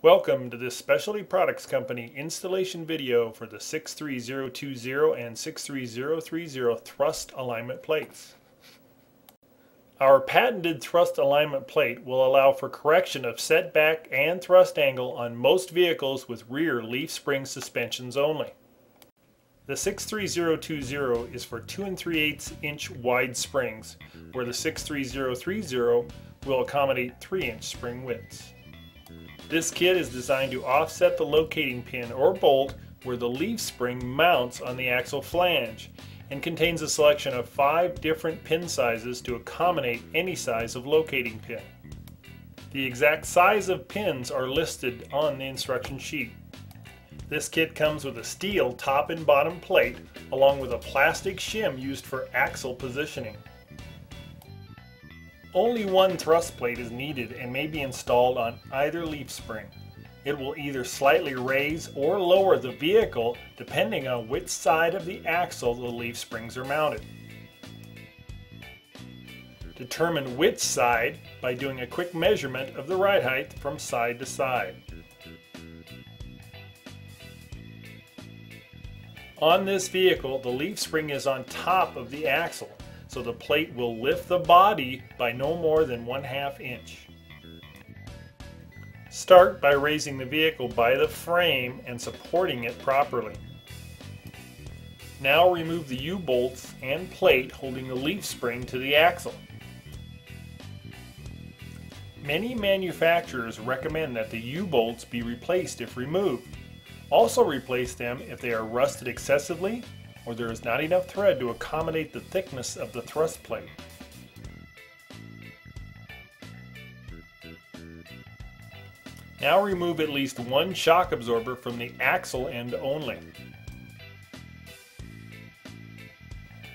Welcome to this Specialty Products Company installation video for the 63020 and 63030 thrust alignment plates. Our patented thrust alignment plate will allow for correction of setback and thrust angle on most vehicles with rear leaf spring suspensions only. The 63020 is for 2 and 3 8 inch wide springs, where the 63030 will accommodate 3 inch spring widths. This kit is designed to offset the locating pin or bolt where the leaf spring mounts on the axle flange and contains a selection of five different pin sizes to accommodate any size of locating pin. The exact size of pins are listed on the instruction sheet. This kit comes with a steel top and bottom plate along with a plastic shim used for axle positioning. Only one thrust plate is needed and may be installed on either leaf spring. It will either slightly raise or lower the vehicle depending on which side of the axle the leaf springs are mounted. Determine which side by doing a quick measurement of the ride height from side to side. On this vehicle, the leaf spring is on top of the axle so the plate will lift the body by no more than one half inch. Start by raising the vehicle by the frame and supporting it properly. Now remove the U-bolts and plate holding the leaf spring to the axle. Many manufacturers recommend that the U-bolts be replaced if removed. Also replace them if they are rusted excessively or there is not enough thread to accommodate the thickness of the thrust plate. Now remove at least one shock absorber from the axle end only.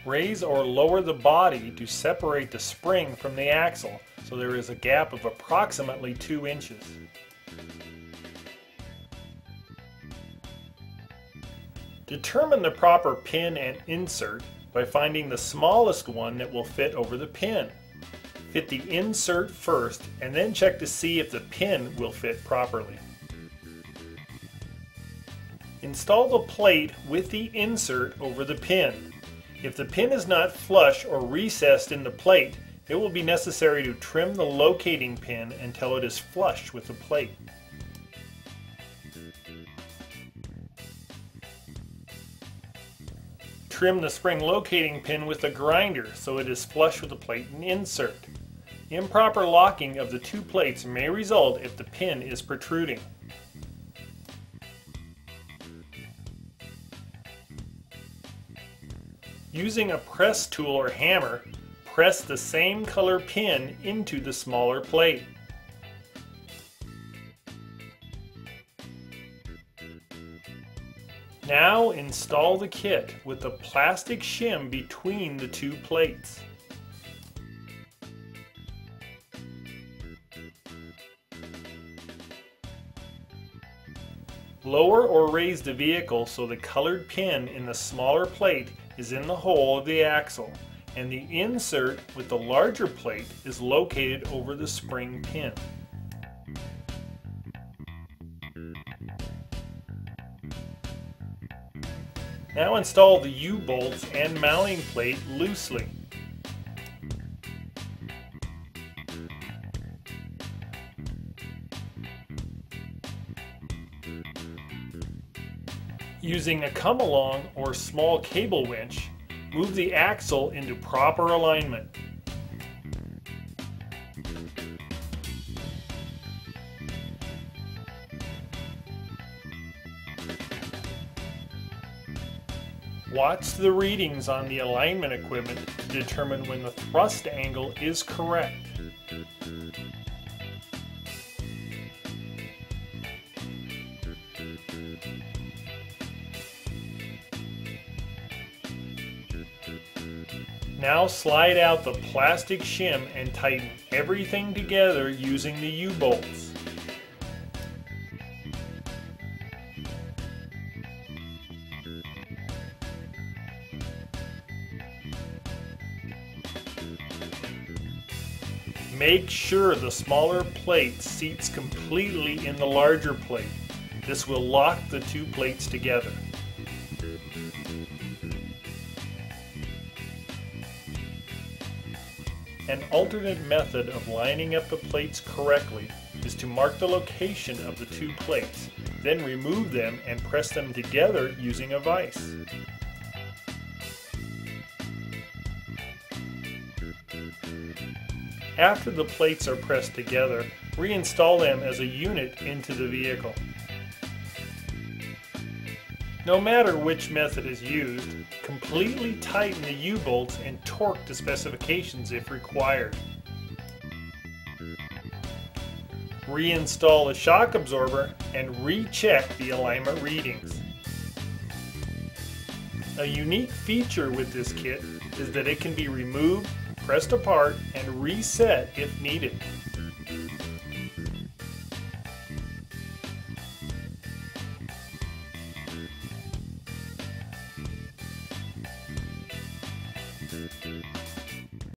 Raise or lower the body to separate the spring from the axle so there is a gap of approximately 2 inches. Determine the proper pin and insert by finding the smallest one that will fit over the pin. Fit the insert first and then check to see if the pin will fit properly. Install the plate with the insert over the pin. If the pin is not flush or recessed in the plate, it will be necessary to trim the locating pin until it is flush with the plate. Trim the spring locating pin with a grinder so it is flush with the plate and insert. Improper locking of the two plates may result if the pin is protruding. Using a press tool or hammer, press the same color pin into the smaller plate. Now install the kit with the plastic shim between the two plates. Lower or raise the vehicle so the colored pin in the smaller plate is in the hole of the axle and the insert with the larger plate is located over the spring pin. Now install the U-bolts and mounting plate loosely. Using a come-along or small cable winch, move the axle into proper alignment. Watch the readings on the alignment equipment to determine when the thrust angle is correct. Now slide out the plastic shim and tighten everything together using the U-bolts. Make sure the smaller plate seats completely in the larger plate. This will lock the two plates together. An alternate method of lining up the plates correctly is to mark the location of the two plates, then remove them and press them together using a vise. After the plates are pressed together, reinstall them as a unit into the vehicle. No matter which method is used, completely tighten the U-bolts and torque to specifications if required. Reinstall the shock absorber and recheck the alignment readings. A unique feature with this kit is that it can be removed, pressed apart, and reset if needed.